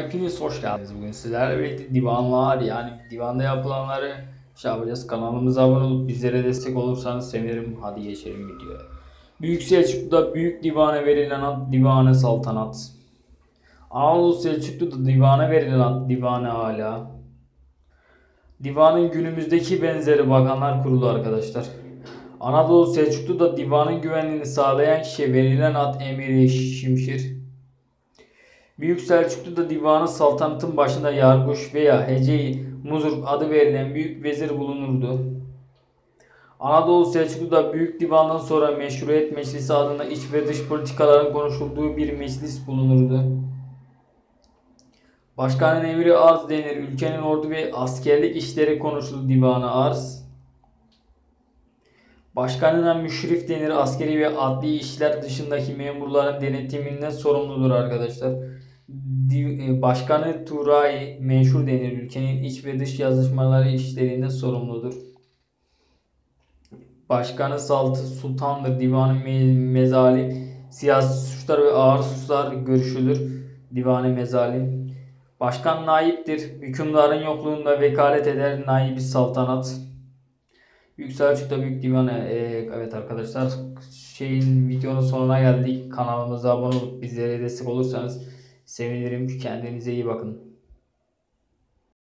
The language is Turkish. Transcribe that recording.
Hepiniz hoş geldiniz. Bugün sizlerle birlikte divanlar yani divanda yapılanları şey yapacağız. Kanalımıza abone olup bizlere destek olursanız sevinirim. Hadi geçelim videoya. Büyük Selçuklu'da büyük divane verilen ad divane saltanat. Anadolu Selçuklu'da divane verilen ad divane hala. Divanın günümüzdeki benzeri bakanlar kurulu arkadaşlar. Anadolu Selçuklu'da divanın güvenliğini sağlayan kişiye verilen ad emiri şimşir. Büyük Selçuklu'da divanı saltanatın başında yargıç veya hece muzur adı verilen büyük vezir bulunurdu. Anadolu Selçuklu'da Büyük Divan'dan sonra Meşruiyet Meclisi adında iç ve dış politikaların konuşulduğu bir meclis bulunurdu. Başkanın emri arz denir. Ülkenin ordu ve askerlik işleri konuşulur divanı arz. Başkanına müşrif denir. Askeri ve adli işler dışındaki memurların denetiminden sorumludur arkadaşlar. E, Başkanı Turai menşur denir. Ülkenin iç ve dış yazışmaları işlerinde sorumludur. Başkanı Saltı Sultandır. Divanı me- mezalim. Siyasi suçlar ve ağır suçlar görüşülür. Divanı mezalim. Başkan naiptir. Hükümdarın yokluğunda vekalet eder. Naibi saltanat. Büyük Selçuk'ta Büyük Divanı. Ee, evet arkadaşlar şeyin videonun sonuna geldik. Kanalımıza abone olup bizlere destek olursanız sevinirim. Kendinize iyi bakın.